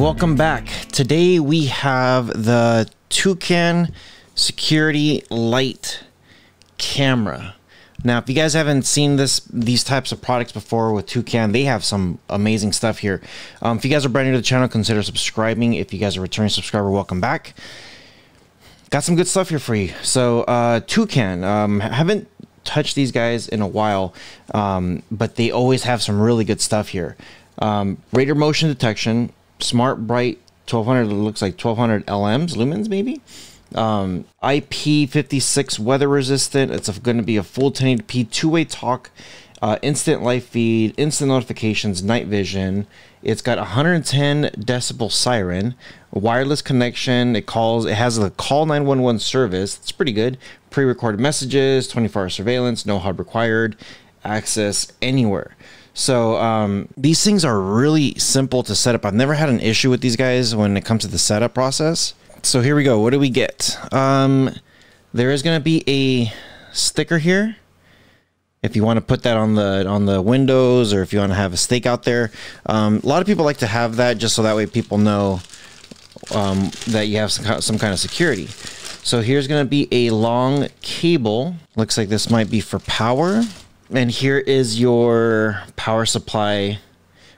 welcome back. Today we have the Toucan Security Light Camera. Now, if you guys haven't seen this, these types of products before with Toucan, they have some amazing stuff here. Um, if you guys are brand new to the channel, consider subscribing. If you guys are returning subscriber, welcome back. Got some good stuff here for you. So, uh, Toucan, um, haven't touched these guys in a while, um, but they always have some really good stuff here. Um, radar motion detection, smart bright 1200 looks like 1200 LMs lumens maybe um, IP56 weather resistant. It's going to be a full 1080p two way talk, uh, instant live feed, instant notifications, night vision. It's got 110 decibel siren, wireless connection. It calls. It has the call 911 service. It's pretty good. Pre-recorded messages, 24 hour surveillance, no hub required, access anywhere. So um, these things are really simple to set up. I've never had an issue with these guys when it comes to the setup process. So here we go. What do we get? Um, there is going to be a sticker here. If you want to put that on the on the windows, or if you want to have a stake out there, um, a lot of people like to have that just so that way people know um, that you have some, some kind of security. So here's going to be a long cable. Looks like this might be for power. And here is your power supply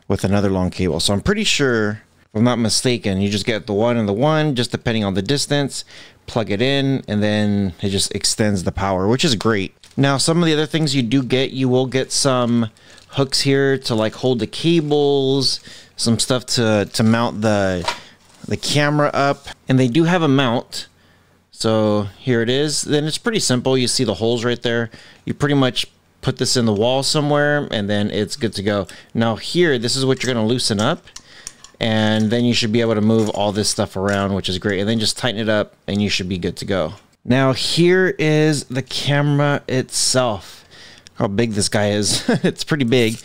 with another long cable. So I'm pretty sure, if I'm not mistaken, you just get the one and the one, just depending on the distance, plug it in, and then it just extends the power, which is great. Now, some of the other things you do get, you will get some hooks here to like hold the cables, some stuff to, to mount the, the camera up. And they do have a mount. So here it is. Then it's pretty simple. You see the holes right there. You pretty much put this in the wall somewhere and then it's good to go. Now here, this is what you're going to loosen up and then you should be able to move all this stuff around, which is great. And then just tighten it up and you should be good to go. Now here is the camera itself. How big this guy is. it's pretty big.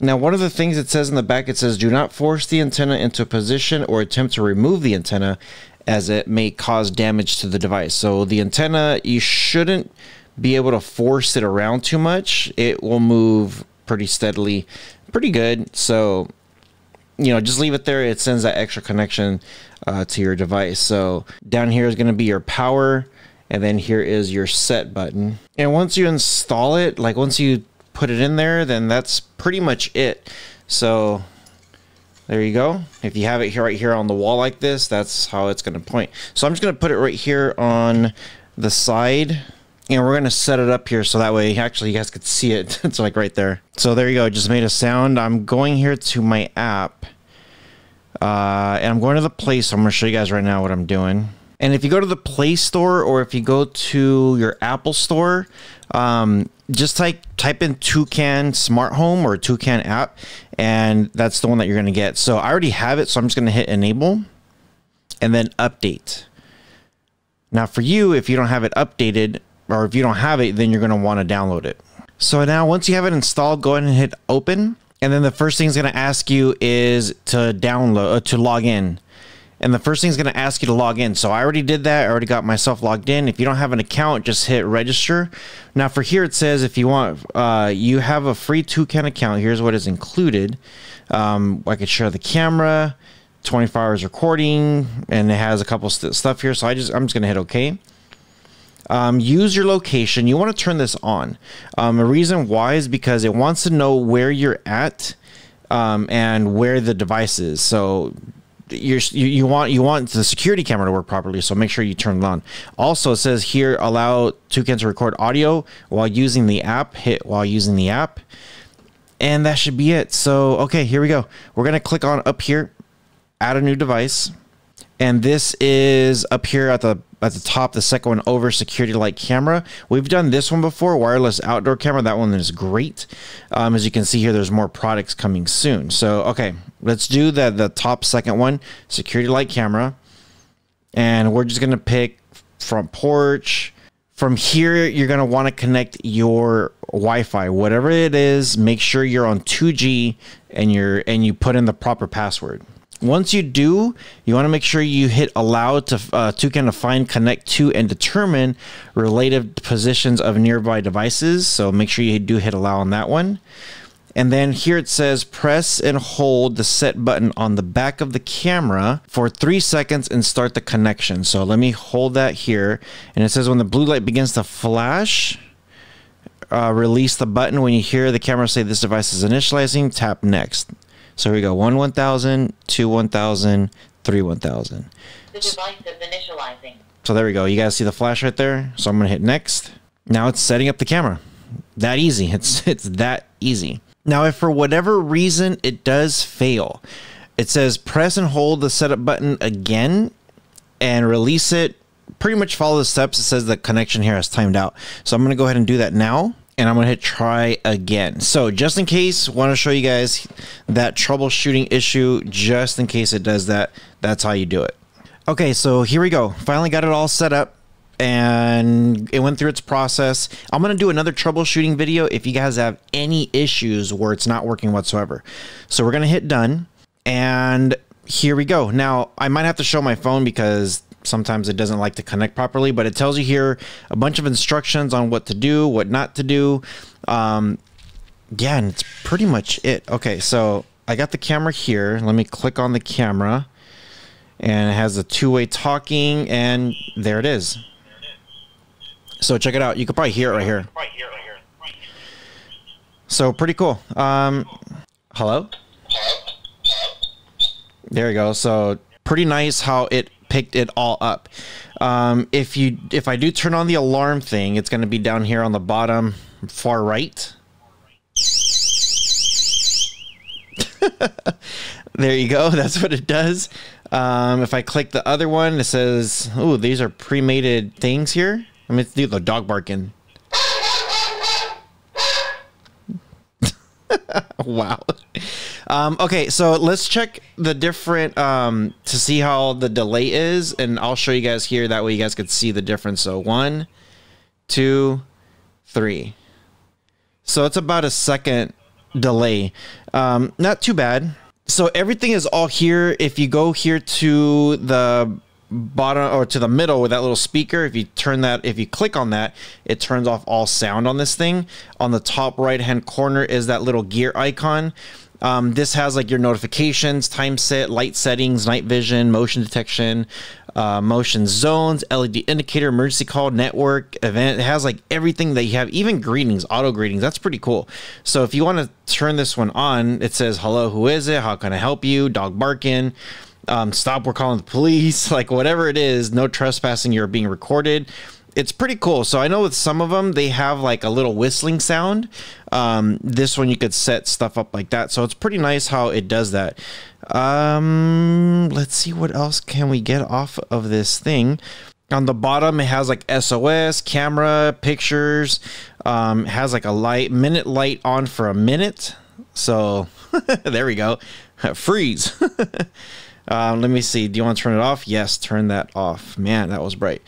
Now, one of the things it says in the back, it says, do not force the antenna into a position or attempt to remove the antenna as it may cause damage to the device. So the antenna, you shouldn't be able to force it around too much, it will move pretty steadily, pretty good. So, you know, just leave it there. It sends that extra connection uh, to your device. So down here is going to be your power, and then here is your set button. And once you install it, like once you put it in there, then that's pretty much it. So there you go. If you have it here right here on the wall like this, that's how it's going to point. So I'm just going to put it right here on the side and we're going to set it up here so that way actually you guys could see it. it's like right there. So there you go. just made a sound. I'm going here to my app. Uh, and I'm going to the Play So I'm going to show you guys right now what I'm doing. And if you go to the Play Store or if you go to your Apple Store, um, just type type in Toucan Smart Home or Toucan app, and that's the one that you're going to get. So I already have it, so I'm just going to hit Enable, and then Update. Now for you, if you don't have it updated, or if you don't have it, then you're going to want to download it. So now once you have it installed, go ahead and hit open. And then the first thing it's going to ask you is to download, uh, to log in. And the first thing is going to ask you to log in. So I already did that. I already got myself logged in. If you don't have an account, just hit register. Now for here, it says if you want, uh, you have a free Toucan account. Here's what is included. Um, I could share the camera, 24 hours recording, and it has a couple st stuff here. So I just, I'm just going to hit okay. Um, use your location. You want to turn this on. Um, the reason why is because it wants to know where you're at um, and where the device is. So you you want you want the security camera to work properly. So make sure you turn it on. Also, it says here allow Toucan to record audio while using the app. Hit while using the app, and that should be it. So okay, here we go. We're gonna click on up here, add a new device, and this is up here at the at the top, the second one over security light camera. We've done this one before, wireless outdoor camera. That one is great. Um, as you can see here, there's more products coming soon. So, okay, let's do the, the top second one, security light camera. And we're just to pick front porch. From here, you're want to connect your Wi-Fi, whatever it is. Make sure you're on 2G and you're and you put in the proper password. Once you do, you want to make sure you hit allow to uh, to kind of find, connect to, and determine related positions of nearby devices. So make sure you do hit allow on that one. And then here it says press and hold the set button on the back of the camera for three seconds and start the connection. So let me hold that here. And it says when the blue light begins to flash, uh, release the button. When you hear the camera say this device is initializing, tap next. So here we go 1 1000, 2 1000, 3 1000. The device is initializing. So there we go. You guys see the flash right there? So I'm going to hit next. Now it's setting up the camera. That easy. It's it's that easy. Now if for whatever reason it does fail, it says press and hold the setup button again and release it. Pretty much follow the steps. It says the connection here has timed out. So I'm going to go ahead and do that now and I'm going to hit try again. So just in case, want to show you guys that troubleshooting issue just in case it does that. That's how you do it. Okay, so here we go. Finally got it all set up and it went through its process. I'm going to do another troubleshooting video if you guys have any issues where it's not working whatsoever. So we're going to hit done and here we go. Now, I might have to show my phone because sometimes it doesn't like to connect properly, but it tells you here a bunch of instructions on what to do, what not to do. Um, yeah, and it's pretty much it. Okay, so I got the camera here. Let me click on the camera and it has a two-way talking and there it is. So check it out. You can probably hear it right here. So pretty cool. Um, hello? There you go. So pretty nice how it picked it all up. Um, if you if I do turn on the alarm thing, it's going to be down here on the bottom far right. there you go. That's what it does. Um, if I click the other one, it says, "Oh, these are pre-mated things here." Let me do the dog barking. wow. Um, okay, so let's check the different um, to see how the delay is, and I'll show you guys here. That way, you guys could see the difference. So one, two, three. So it's about a second delay. Um, not too bad. So everything is all here. If you go here to the bottom or to the middle with that little speaker if you turn that if you click on that it turns off all sound on this thing on the top right hand corner is that little gear icon um, this has like your notifications time set light settings night vision motion detection uh, motion zones led indicator emergency call network event. It has like everything that you have even greetings auto greetings. That's pretty cool. So if you want to turn this one on it says hello who is it? How can i help you? Dog barking. Um, stop, we're calling the police, like whatever it is, no trespassing, you're being recorded. It's pretty cool. So I know with some of them, they have like a little whistling sound. Um, this one, you could set stuff up like that. So it's pretty nice how it does that. Um, let's see what else can we get off of this thing. On the bottom, it has like SOS, camera, pictures. Um, has like a light, minute light on for a minute. So there we go. Freeze. Um, let me see. Do you want to turn it off? Yes, turn that off. Man, that was bright.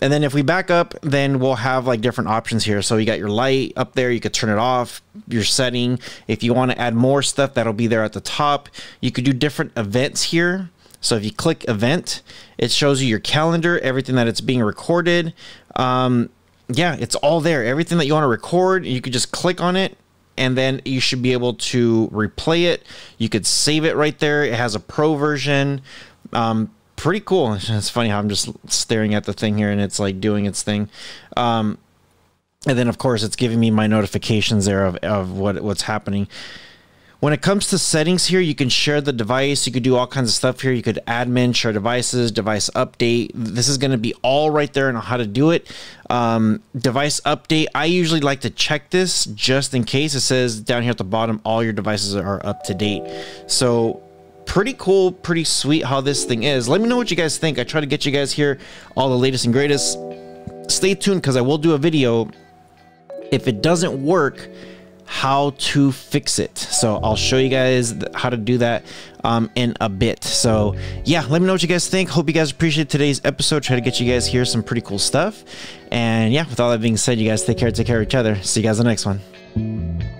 And then if we back up, then we'll have like different options here. So you got your light up there. You could turn it off, your setting. If you want to add more stuff, that'll be there at the top. You could do different events here. So if you click event, it shows you your calendar, everything that it's being recorded. Um, yeah, it's all there. Everything that you want to record, you could just click on it and then you should be able to replay it. You could save it right there. It has a pro version. Um, pretty cool. It's funny how I'm just staring at the thing here and it's like doing its thing. Um, and then of course it's giving me my notifications there of, of what what's happening. When it comes to settings here, you can share the device. You could do all kinds of stuff here. You could admin, share devices, device update. This is going to be all right there on how to do it. Um, device update. I usually like to check this just in case. It says down here at the bottom, all your devices are up to date. So pretty cool, pretty sweet how this thing is. Let me know what you guys think. I try to get you guys here all the latest and greatest. Stay tuned because I will do a video. If it doesn't work, how to fix it. So I'll show you guys how to do that um, in a bit. So yeah, let me know what you guys think. Hope you guys appreciate today's episode. Try to get you guys here some pretty cool stuff. And yeah, with all that being said, you guys take care, take care of each other. See you guys in the next one.